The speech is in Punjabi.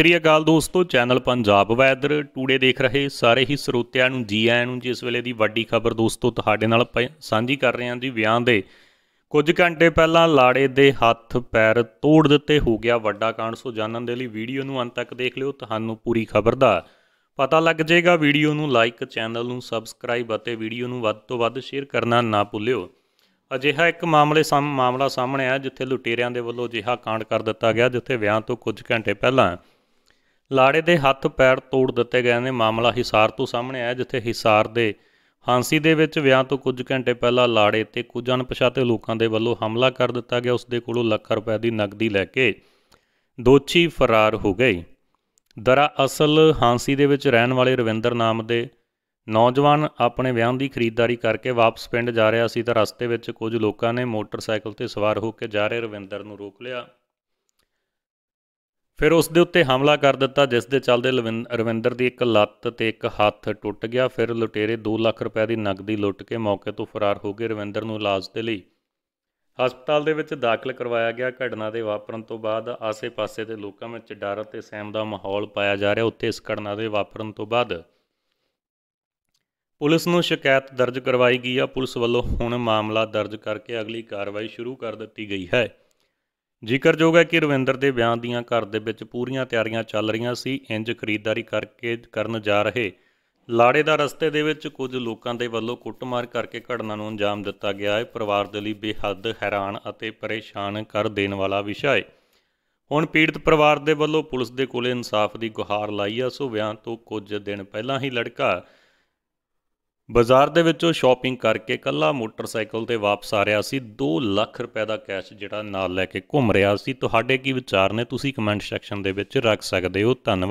ਸ੍ਰੀ ਅਕਾਲ ਦੋਸਤੋ, ਚੈਨਲ ਪੰਜਾਬ ਵੈਦਰ। ਟੂਡੇ ਦੇਖ ਰਹੇ ਸਾਰੇ ਹੀ ਸਰੋਤਿਆਂ ਨੂੰ ਜੀ ਆਇਆਂ ਨੂੰ, ਜਿਸ ਵੇਲੇ ਦੀ ਵੱਡੀ ਖਬਰ ਦੋਸਤੋ ਤੁਹਾਡੇ ਨਾਲ ਪ- ਸਾਂਝੀ ਕਰ ਰਹੇ ਹਾਂ ਜੀ ਵਿਆਹ ਦੇ। ਕੁਝ ਘੰਟੇ ਪਹਿਲਾਂ ਲਾੜੇ ਦੇ ਹੱਥ ਪੈਰ ਤੋੜ ਦਿੱਤੇ, ਹੋ ਗਿਆ ਵੱਡਾ ਕਾਂਡ। ਸੋ ਜਾਣਨ ਦੇ ਲਈ ਵੀਡੀਓ ਨੂੰ ਅੰਤ ਤੱਕ ਦੇਖ ਲਿਓ, ਤੁਹਾਨੂੰ ਪੂਰੀ ਖਬਰ ਦਾ ਪਤਾ ਲੱਗ ਜਾਏਗਾ। ਵੀਡੀਓ ਨੂੰ ਲਾਈਕ, ਚੈਨਲ ਨੂੰ ਸਬਸਕ੍ਰਾਈਬ ਅਤੇ ਵੀਡੀਓ ਨੂੰ ਵੱਧ ਤੋਂ ਵੱਧ ਸ਼ੇਅਰ ਕਰਨਾ ਨਾ ਭੁੱਲਿਓ। ਅਜਿਹਾ ਇੱਕ ਮਾਮਲੇ ਸਾਹਮ ਮਾਮਲਾ ਸਾਹਮਣੇ ਆਇਆ, ਜਿੱਥੇ ਲੁਟੇਰਿਆਂ ਦੇ ਵੱਲੋਂ ਅਜਿਹਾ ਕਾਂਡ ਕਰ ਦਿੱਤਾ ਗਿਆ, ਜਿੱਥੇ ਵਿਆਹ ਤੋਂ ਕੁਝ ਘੰਟੇ ਪਹਿਲਾਂ ਲਾੜੇ ਦੇ ਹੱਥ ਪੈਰ ਤੋੜ ਦਿੱਤੇ ਗਏ ਨੇ। ਮਾਮਲਾ ਹਿਸਾਰ ਤੋਂ ਸਾਹਮਣੇ ਆਇਆ, ਜਿੱਥੇ ਹਿਸਾਰ ਦੇ ਹਾਂਸੀ ਦੇ ਵਿੱਚ ਵਿਆਹ ਤੋਂ ਕੁਝ ਘੰਟੇ ਪਹਿਲਾਂ ਲਾੜੇ ਤੇ ਕੁਝ ਅਣਪਛਾਤੇ ਲੋਕਾਂ ਦੇ ਵੱਲੋਂ ਹਮਲਾ ਕਰ ਦਿੱਤਾ ਗਿਆ। ਉਸ ਦੇ ਕੋਲੋਂ ਲੱਖ ਰੁਪਏ ਦੀ ਨਕਦੀ ਲੈ ਕੇ ਦੋਸ਼ੀ ਫਰਾਰ ਹੋ ਗਏ। ਦਰਅਸਲ ਹਾਂਸੀ ਦੇ ਵਿੱਚ ਰਹਿਣ ਵਾਲੇ ਰਵਿੰਦਰ ਨਾਮ ਦੇ ਨੌਜਵਾਨ ਆਪਣੇ ਵਿਆਹ ਦੀ ਖਰੀਦਦਾਰੀ ਕਰਕੇ ਵਾਪਸ ਪਿੰਡ ਜਾ ਰਿਹਾ ਸੀ ਤਾਂ ਰਸਤੇ ਵਿੱਚ ਕੁਝ ਲੋਕਾਂ ਨੇ ਮੋਟਰਸਾਈਕਲ ਤੇ ਸਵਾਰ ਹੋ ਕੇ ਜਾ ਰਹੇ ਰਵਿੰਦਰ ਨੂੰ ਰੋਕ ਲਿਆ। ਫਿਰ ਉਸ ਦੇ ਉੱਤੇ ਹਮਲਾ ਕਰ ਦਿੱਤਾ, ਜਿਸ ਦੇ ਚੱਲਦੇ ਲਵਿੰ- ਰਵਿੰਦਰ ਦੀ ਇੱਕ ਲੱਤ ਤੇ ਇੱਕ ਹੱਥ ਟੁੱਟ ਗਿਆ। ਫਿਰ ਲੁਟੇਰੇ 2 ਲੱਖ ਰੁਪਏ ਦੀ ਨਕਦੀ ਲੁੱਟ ਕੇ ਮੌਕੇ ਤੋਂ ਫਰਾਰ ਹੋ ਗਏ। ਰਵਿੰਦਰ ਨੂੰ ਇਲਾਜ ਦੇ ਲਈ ਹਸਪਤਾਲ ਦੇ ਵਿੱਚ ਦਾਖਲ ਕਰਵਾਇਆ ਗਿਆ। ਘਟਨਾ ਦੇ ਵਾਪਰਨ ਤੋਂ ਬਾਅਦ ਆਸੇ-ਪਾਸੇ ਦੇ ਲੋਕਾਂ ਵਿੱਚ ਡਰ ਅਤੇ ਸਹਿਮ ਦਾ ਮਾਹੌਲ ਪਾਇਆ ਜਾ ਰਿਹਾ। ਉੱਥੇ ਇਸ ਘਟਨਾ ਦੇ ਵਾਪਰਨ ਤੋਂ ਬਾਅਦ ਪੁਲਿਸ ਨੂੰ ਸ਼ਿਕਾਇਤ ਦਰਜ ਕਰਵਾਈ ਗਈ ਆ। ਪੁਲਿਸ ਵੱਲੋਂ ਹੁਣ ਮਾਮਲਾ ਦਰਜ ਕਰਕੇ ਅਗਲੀ ਕਾਰਵਾਈ ਸ਼ੁਰੂ ਕਰ ਦਿੱਤੀ ਗਈ ਹੈ। ਜ਼ਿਕਰਯੋਗ ਹੈ ਕਿ ਰਵਿੰਦਰ ਦੇ ਵਿਆਹ ਦੀਆਂ ਘਰ ਦੇ ਵਿੱਚ ਪੂਰੀਆਂ ਤਿਆਰੀਆਂ ਚੱਲ ਰਹੀਆਂ ਸੀ। ਇੰਜ ਖਰੀਦਦਾਰੀ ਕਰਕੇ ਕਰਨ ਜਾ ਰਹੇ ਲਾੜੇ ਦਾ ਰਸਤੇ ਦੇ ਵਿੱਚ ਕੁਝ ਲੋਕਾਂ ਦੇ ਵੱਲੋਂ ਕੁੱਟਮਾਰ ਕਰਕੇ ਘਟਨਾ ਨੂੰ ਅੰਜਾਮ ਦਿੱਤਾ ਗਿਆ ਹੈ। ਪਰਿਵਾਰ ਦੇ ਲਈ ਬੇਹੱਦ ਹੈਰਾਨ ਅਤੇ ਪਰੇਸ਼ਾਨ ਕਰ ਦੇਣ ਵਾਲਾ ਵਿਸ਼ਾ ਹੈ। ਹੁਣ ਪੀੜਤ ਪਰਿਵਾਰ ਦੇ ਵੱਲੋਂ ਪੁਲਿਸ ਦੇ ਕੋਲੇ ਇਨਸਾਫ ਦੀ ਗੁਹਾਰ ਲਾਈ ਆ। ਸੋ ਵਿਆਹ ਤੋਂ ਕੁਝ ਦਿਨ ਪਹਿਲਾਂ ਹੀ ਲੜਕਾ ਬਾਜ਼ਾਰ ਦੇ ਵਿੱਚੋਂ ਸ਼ਾਪਿੰਗ ਕਰਕੇ ਕੱਲਾ ਮੋਟਰਸਾਈਕਲ ਤੇ ਵਾਪਸ ਆ ਰਿਹਾ ਸੀ। 2 ਲੱਖ ਰੁਪਏ ਦਾ ਕੈਸ਼ ਜਿਹੜਾ ਨਾਲ ਲੈ ਕੇ ਘੁੰਮ ਰਿਹਾ ਸੀ। ਤੁਹਾਡੇ ਕੀ ਵਿਚਾਰ ਨੇ? ਤੁਸੀਂ ਕਮੈਂਟ ਸੈਕਸ਼ਨ ਦੇ ਵਿੱਚ ਰੱਖ ਸਕਦੇ ਹੋ। ਧੰਨਵਾਦ।